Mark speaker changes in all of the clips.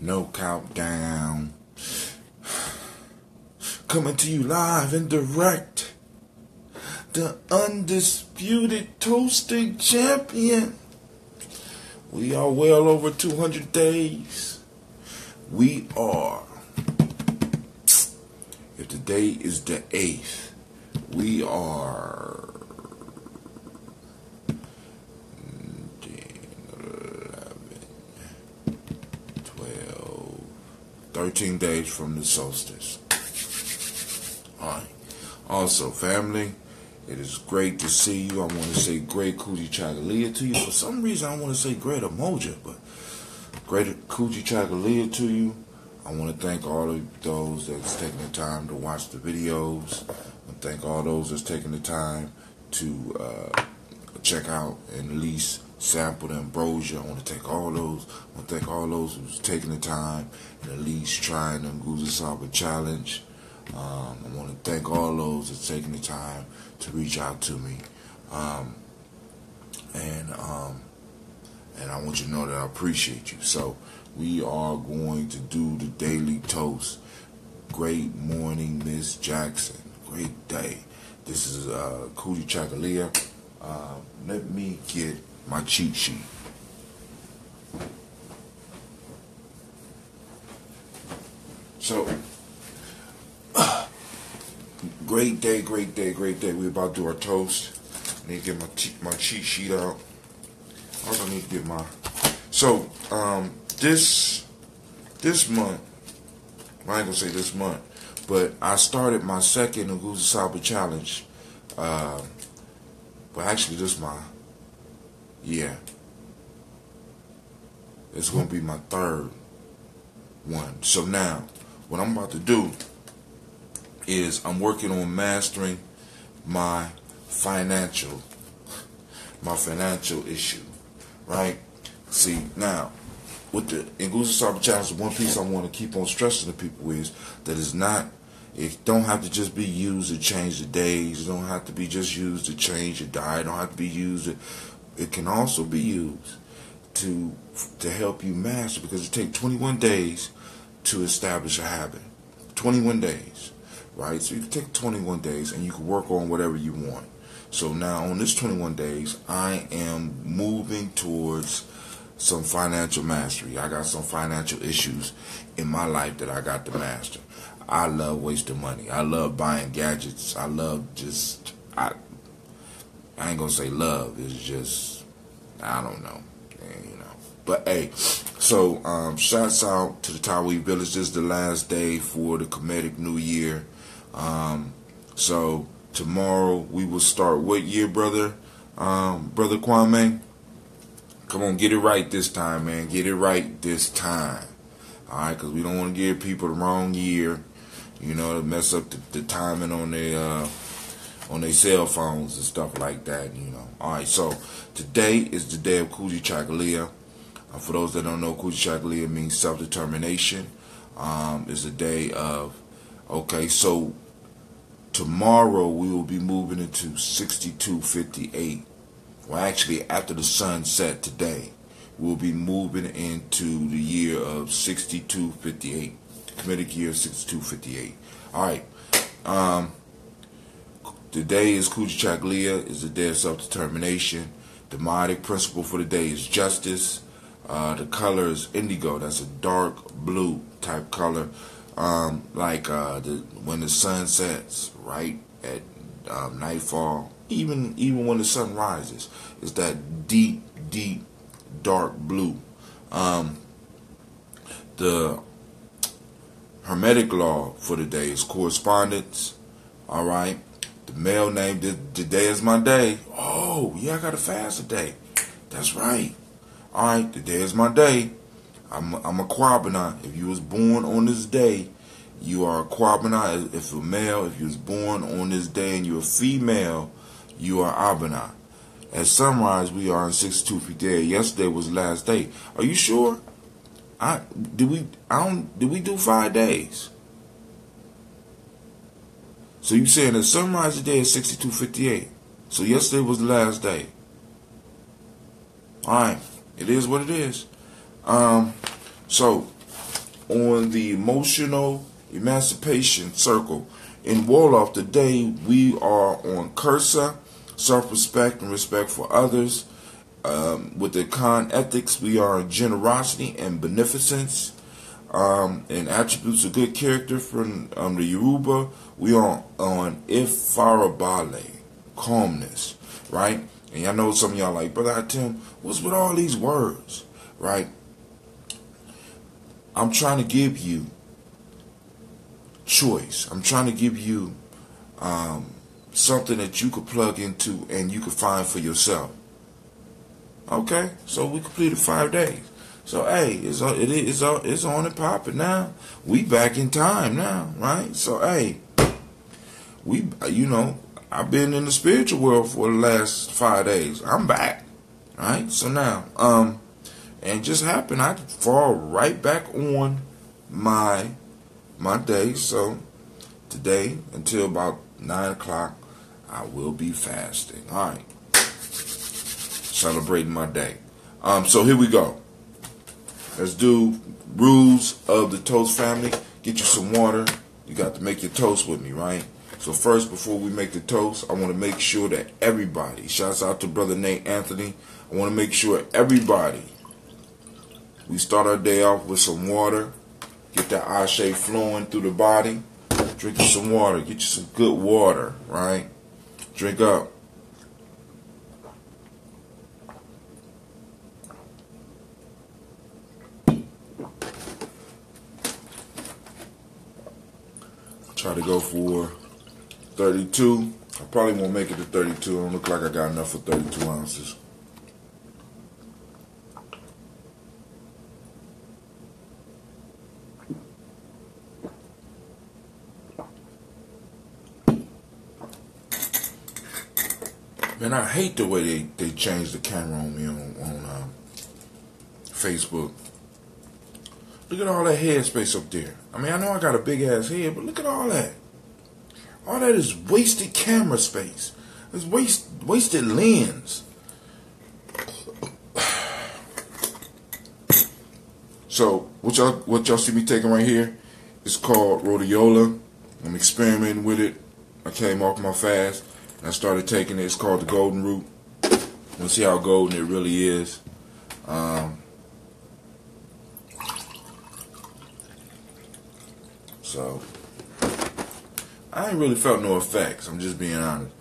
Speaker 1: No countdown. Coming to you live and direct. The undisputed toasting champion. We are well over 200 days. We are. If today is the 8th, we are 13 days from the solstice. Alright. Also, family, it is great to see you. I want to say great Kujichagulia to you. For some reason, I want to say great Umoja, but great Kujichagulia to you. I want to thank all of those that's taking the time to watch the videos. And thank all those that's taking the time to uh, check out and at least sample the ambrosia. I want to thank all those. I want to thank all those who's taking the time and at least trying the Nguzo Saba challenge. Um, I want to thank all those that's taking the time to reach out to me. Um, and um, and I want you to know that I appreciate you. So we are going to do the daily toast. Great morning, Miss Jackson. Great day. This is uh, Kujichagulia. Uh, let me get my cheat sheet. So, great day, great day, great day. We're about to do our toast. I need to get my my cheat sheet out. I also need to get my. So, um, this this month, I ain't gonna say this month, but I started my second Nguzo Saba challenge. Uh, well, actually, this is my yeah. It's going to be my third one. So now, what I'm about to do is I'm working on mastering my financial my financial issue, right? See, now, with the Nguzo Saba Challenge, one piece I want to keep on stressing to people is that it's not, it don't have to just be used to change the days. It don't have to be just used to change your diet. It don't have to be used to it can also be used to to help you master because it takes 21 days to establish a habit. 21 days, right? So you can take 21 days and you can work on whatever you want. So now on this 21 days, I am moving towards some financial mastery. I got some financial issues in my life that I got to master. I love wasting money. I love buying gadgets. I love just I I ain't gonna say love. It's just I don't know, you know. But hey, so um, shouts out to the Tawi Village. This is the last day for the Kemetic New Year. Um, so tomorrow we will start what year, brother? Um, brother Kwame. Come on, get it right this time, man. Get it right this time. All right, because we don't want to give people the wrong year. You know, mess up the, the timing on the. Uh, on their cell phones and stuff like that, you know. All right, so today is the day of Kujichagulia. Uh, for those that don't know, Kujichagulia means self-determination. Um, it's a day of, okay, so tomorrow we will be moving into 6258. Well, actually, after the sun set today, we'll be moving into the year of 6258, Kemetic year 6258. All right. Um, the day is Kujichagulia, is the day of self-determination. The Ma'atic principle for the day is justice. Uh, the color is indigo. That's a dark blue type color. Um, like uh, the, when the sun sets, right at um, nightfall, even even when the sun rises, it's that deep, deep, dark blue. Um, the Hermetic law for the day is correspondence. All right. The male name, today is my day. Oh, yeah, I got to fast today. That's right. All right, today is my day. I'm, I'm a Kwabena. If you was born on this day, you are a Kwabena. If a male, if you was born on this day and you're a female, you are Abena. At sunrise, we are in 6258. Yesterday was last day. Are you sure? I did we I don't did we do five days? So you saying that sunrise today is 6258. So yesterday was the last day. Alright. It is what it is. Um so on the emotional emancipation circle in Wolof today. We are on Cursa, self-respect and respect for others. Um, with the Con ethics, we are generosity and beneficence. Um, and attributes of good character from um, the Yoruba, we are on Ifarabale, calmness, right? And y'all know some of y'all like, Brother Tim, what's with all these words, right? I'm trying to give you choice. I'm trying to give you um, something that you could plug into and you could find for yourself. Okay, so we completed five days. So hey, it's it is it's on and popping now. We back in time now, right? So hey, we you know I've been in the spiritual world for the last five days. I'm back. Right? So now, um, and just happened I fall right back on my my day. So today until about nine o'clock, I will be fasting. All right, celebrating my day. Um, so here we go. Let's do rules of the toast family. Get you some water. You got to make your toast with me, right? So first, before we make the toast, I want to make sure that everybody, shouts out to Brother Nate Anthony, I want to make sure everybody, we start our day off with some water, get that ashe flowing through the body, drink you some water, get you some good water, right? Drink up. Try to go for 32. I probably won't make it to 32. I don't look like I got enough for 32 ounces. Man, I hate the way they, they changed the camera on me on, on uh, Facebook. Look at all that head space up there. I mean, I know I got a big ass head, but look at all that. All that is wasted camera space. It's waste wasted lens. So what y'all what y'all see me taking right here is called rhodiola. I'm experimenting with it. I came off my fast and I started taking it. It's called the golden root. Let's see how golden it really is. Um, so I ain't really felt no effects. I'm just being honest.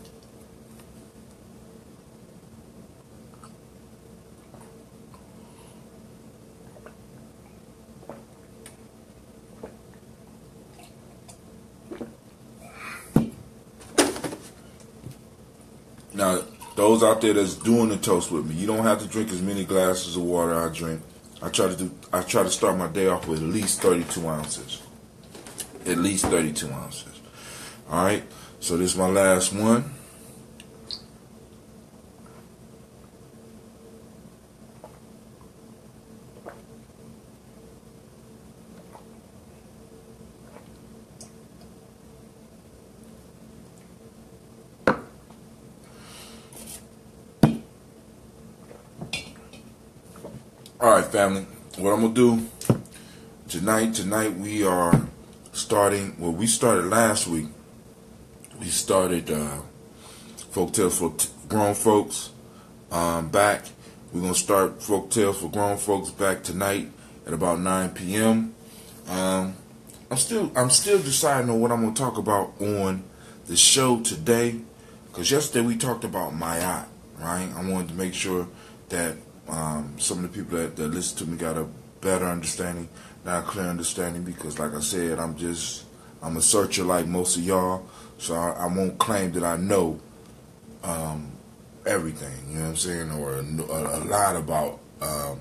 Speaker 1: Now, those out there that's doing the toast with me, you don't have to drink as many glasses of water I drink. I try to do. I try to start my day off with at least 32 ounces. At least 32 ounces. All right, so this is my last one. All right, family. What I'm gonna do tonight? Tonight we are starting. Well, we started last week we started uh, folk tales for t- grown folks um, back. We're gonna start folk tales for grown folks back tonight at about 9 p.m. Um, I'm still I'm still deciding on what I'm gonna talk about on the show today, because yesterday we talked about Mayat, right? I wanted to make sure that um, some of the people that, that listen to me got a better understanding, not a clear understanding, because like I said, I'm just I'm a searcher like most of y'all. So I, I won't claim that I know um, everything, you know what I'm saying, or a, a lot about um,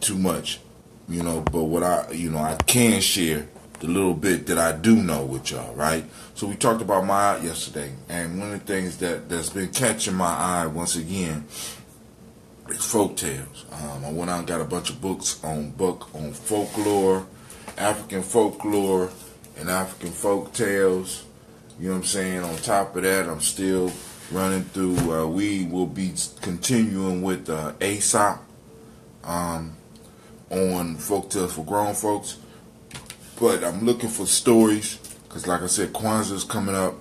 Speaker 1: too much, you know. But what I, you know, I can share the little bit that I do know with y'all, right? So we talked about my eye yesterday, and one of the things that that's been catching my eye once again is folk tales. Um, I went out and got a bunch of books on book on folklore, African folklore, and African folk tales you know what I'm saying? On top of that, I'm still running through. Uh, we will be continuing with uh, Aesop um, on folk tales for grown folks, But I'm looking for stories because, like I said, Kwanzaa is coming up.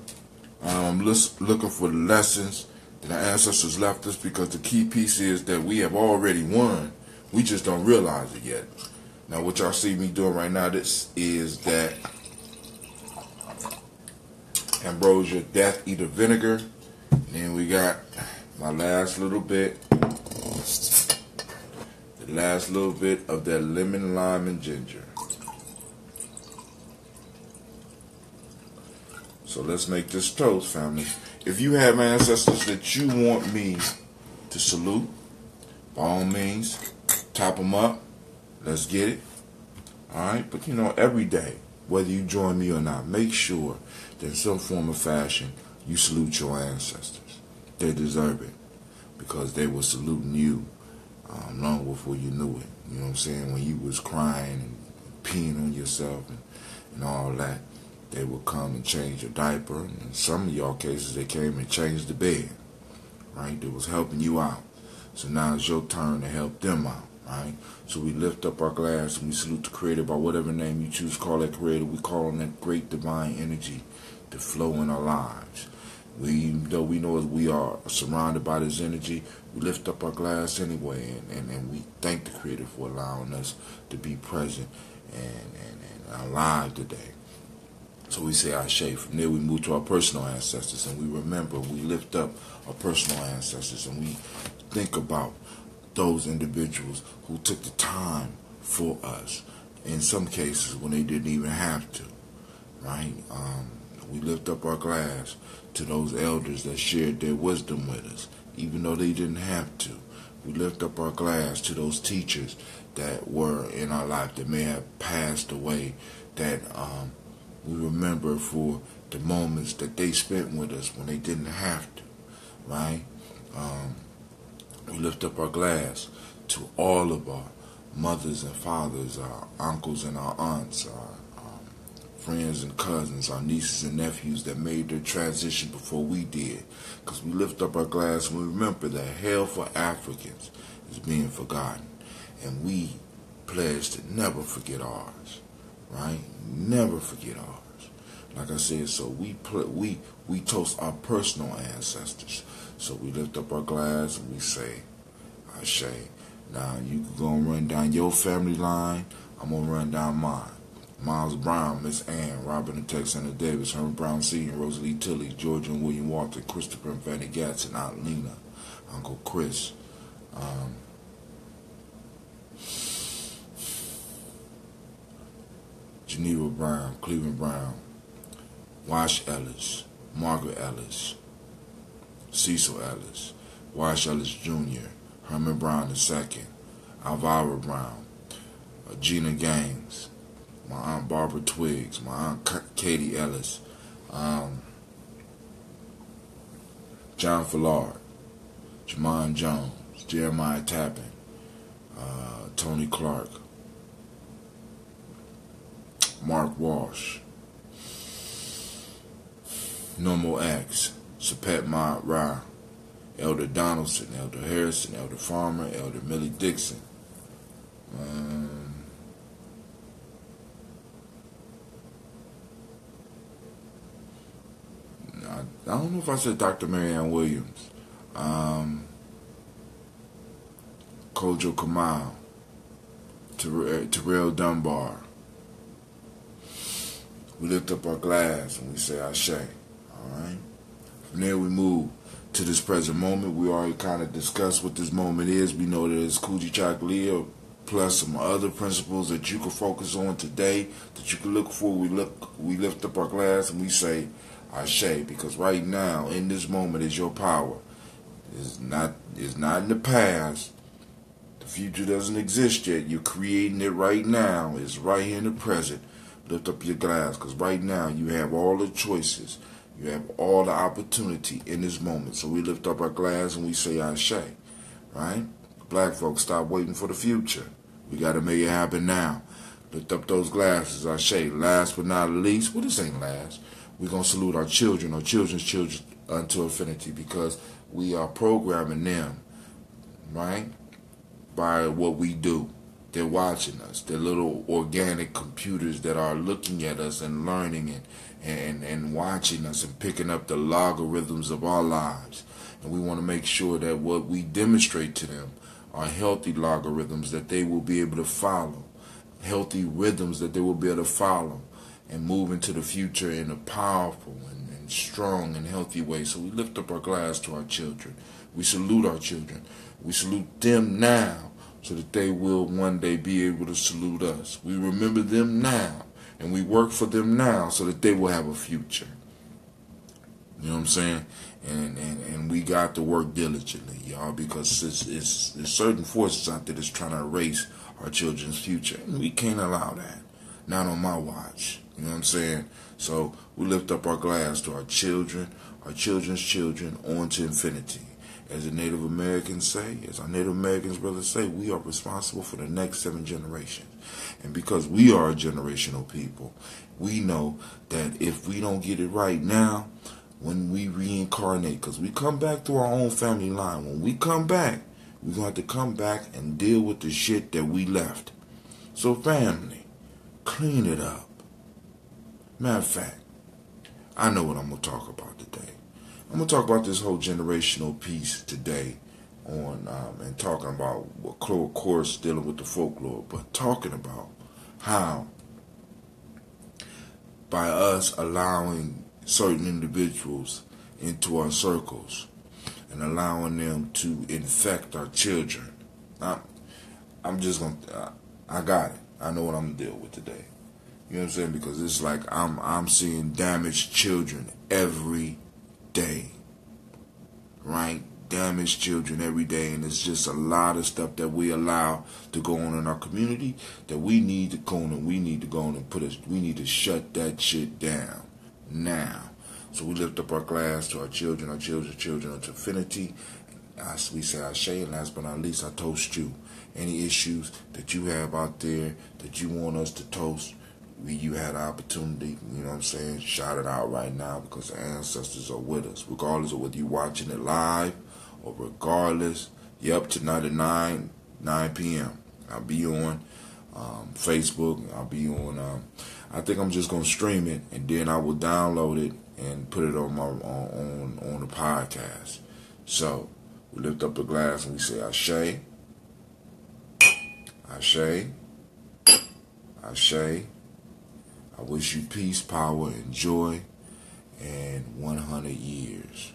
Speaker 1: Um, I'm looking for lessons that our ancestors left us because the key piece is that we have already won. We just don't realize it yet. Now, what y'all see me doing right now, this is that ambrosia death eater vinegar. And then we got my last little bit, the last little bit of that lemon, lime, and ginger. So let's make this toast, family. If you have ancestors that you want me to salute, by all means, top them up. Let's get it. All right, but you know, every day, whether you join me or not, make sure that in some form or fashion you salute your ancestors. They deserve it because they were saluting you um, long before you knew it. You know what I'm saying? When you was crying and peeing on yourself and, and all that they would come and change your diaper. And in some of y'all cases, they came and changed the bed, right? They was helping you out. So now it's your turn to help them out, right? So we lift up our glass and we salute the Creator by whatever name you choose call that Creator. We call on that great divine energy to flow in our lives. We, though we know we are surrounded by this energy, we lift up our glass anyway, and, and, and we thank the Creator for allowing us to be present and, and, and alive today. So we say Ashe. From there we move to our personal ancestors and we remember, we lift up our personal ancestors and we think about those individuals who took the time for us. In some cases when they didn't even have to. Right? Um, we lift up our glass to those elders that shared their wisdom with us, even though they didn't have to. We lift up our glass to those teachers that were in our life that may have passed away, that um, we remember for the moments that they spent with us when they didn't have to, right? Um, we lift up our glass to all of our mothers and fathers, our uncles and our aunts, our um, friends and cousins, our nieces and nephews that made their transition before we did. Because we lift up our glass and we remember that hell for Africans is being forgotten. And we pledge to never forget ours right? Never forget ours. Like I said, so we put, we we toast our personal ancestors. So we lift up our glass and we say, Ashe. Now you can go and run down your family line. I'm gonna run down mine. Miles Brown, Miss Ann, Robin and Texana Davis, Herman Brown Sr., Rosalie Tilley, George and William Walter, Christopher and Fanny Gatson, Aunt Lena, Uncle Chris, um, Geneva Brown, Cleveland Brown, Wash Ellis, Margaret Ellis, Cecil Ellis, Wash Ellis Jr., Herman Brown II, Alvara Brown, Gina Gaines, my Aunt Barbara Twiggs, my Aunt Katie Ellis, um, John Fillard, Jamon Jones, Jeremiah Tappan, uh, Tony Clark, Mark Walsh, Normal X, Sapet Mott Ra, Elder Donaldson, Elder Harrison, Elder Farmer, Elder Millie Dixon. Um, I, I, don't know if I said Dr. Marianne Williams. Um, Kojo Kamal, Terrell Dunbar, we lift up our glass and we say Ashe. Alright? From there we move to this present moment. We already kind of discussed what this moment is. We know that it's Kujichagulia plus some other principles that you can focus on today, that you can look for. We look we lift up our glass and we say Ashe, because right now, in this moment, is your power. It's not it's not in the past. The future doesn't exist yet. You're creating it right now. It's right here in the present lift up your glass because right now you have all the choices. You have all the opportunity in this moment. So we lift up our glass and we say Ashe. Right? Black folks, stop waiting for the future. We got to make it happen now. Lift up those glasses, Ashe. Last but not least, well, this ain't last. We're going to salute our children, our children's children unto infinity because we are programming them, right, by what we do. They're watching us. They're little organic computers that are looking at us and learning and, and, and watching us and picking up the logarithms of our lives. And we want to make sure that what we demonstrate to them are healthy logarithms that they will be able to follow, healthy rhythms that they will be able to follow and move into the future in a powerful and, and strong and healthy way. So we lift up our glass to our children. We salute our children. We salute them now so that they will one day be able to salute us. We remember them now and we work for them now so that they will have a future. You know what I'm saying? And and, and we got to work diligently, y'all, because it's, it's there's certain forces out there that's trying to erase our children's future. And we can't allow that. Not on my watch. You know what I'm saying? So we lift up our glass to our children, our children's children, on to infinity as the Native Americans say, as our Native Americans brothers say, we are responsible for the next seven generations. And because we are a generational people, we know that if we don't get it right now, when we reincarnate, because we come back to our own family line, when we come back, we're going to have to come back and deal with the shit that we left. So, family, clean it up. Matter of fact, I know what I'm going to talk about today. I'm gonna talk about this whole generational piece today on um, and talking about of course dealing with the folklore, but talking about how by us allowing certain individuals into our circles and allowing them to infect our children. I'm, I'm just gonna, I got it. I know what I'm gonna deal with today. You know what I'm saying? Because it's like I'm, I'm seeing damaged children every day, right? Damaged children every day, and it's just a lot of stuff that we allow to go on in our community that we need to go on and we need to go on and put us. We need to shut that shit down now. So we lift up our glass to our children, our children, children, unto infinity. As we say, Ashe, and last but not least, I toast you. Any issues that you have out there that you want us to toast, you had an opportunity, you know what I'm saying, shout it out right now because the ancestors are with us. Regardless of whether you're watching it live or regardless, up tonight at 9, 9 p.m. I'll be on um, Facebook. I'll be on, um, I think I'm just going to stream it and then I will download it and put it on my on, on, on the podcast. So we lift up the glass and we say Ashe, Ashe, Ashe. I wish you peace, power, and joy, and 100 years.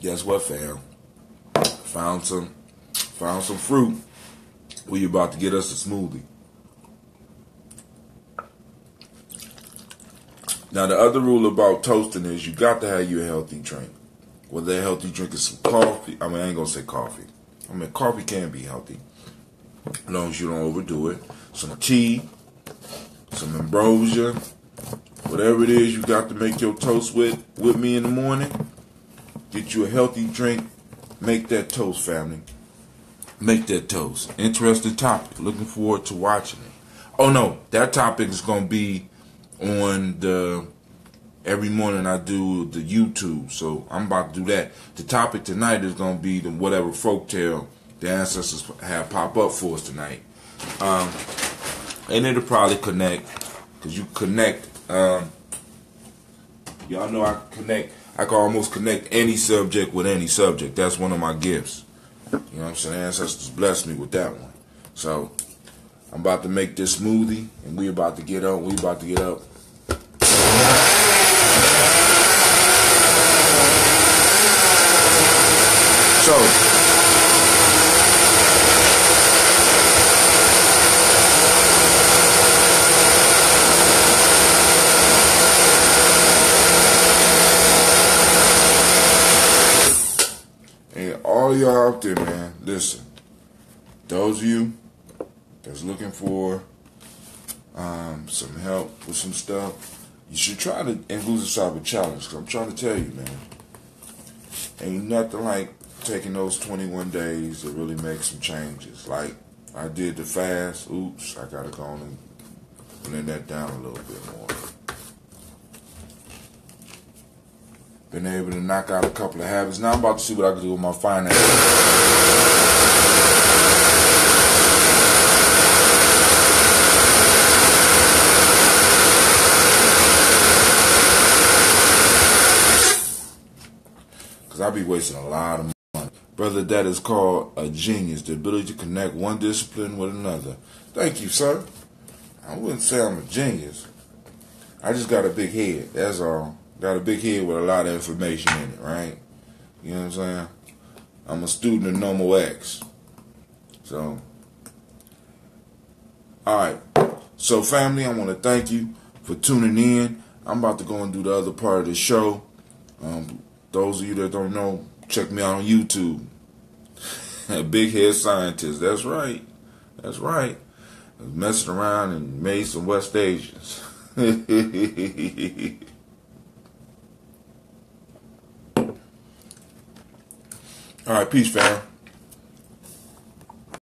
Speaker 1: Guess what, fam? Found some, found some fruit. We about to get us a smoothie. Now, the other rule about toasting is you got to have your healthy drink. Whether that healthy drink is some coffee, I mean, I ain't gonna say coffee. I mean, coffee can be healthy as long as you don't overdo it. Some tea, some ambrosia, whatever it is you got to make your toast with with me in the morning. Get you a healthy drink. Make that toast, family. Make that toast. Interesting topic. Looking forward to watching it. Oh no, that topic is gonna be on the every morning I do the YouTube, so I'm about to do that. The topic tonight is gonna be the whatever folktale the ancestors have pop up for us tonight. Um, and it'll probably connect because you connect. Um, y'all know I connect. I can almost connect any subject with any subject. That's one of my gifts. You know what I'm saying? Ancestors blessed me with that one. So I'm about to make this smoothie, and we about to get up. We about to get up. So all y'all out there, man, listen. Those of you that's looking for um, some help with some stuff, you should try this type of challenge. Cause I'm trying to tell you, man, ain't nothing like taking those 21 days to really make some changes. Like I did the fast. Oops, I gotta go on and blend that down a little bit more. Been able to knock out a couple of habits. Now I'm about to see what I can do with my finances. Because I be wasting a lot of money. Brother, that is called a genius. The ability to connect one discipline with another. Thank you, sir. I wouldn't say I'm a genius. I just got a big head. That's all. Got a big head with a lot of information in it, right? You know what I'm saying? I'm a student of Normal X. So, all right. So, family, I want to thank you for tuning in. I'm about to go and do the other part of the show. Um, those of you that don't know, check me out on YouTube. Big Head Scientist. That's right. That's right. Messing around and made some West Asians. All right, peace, fam.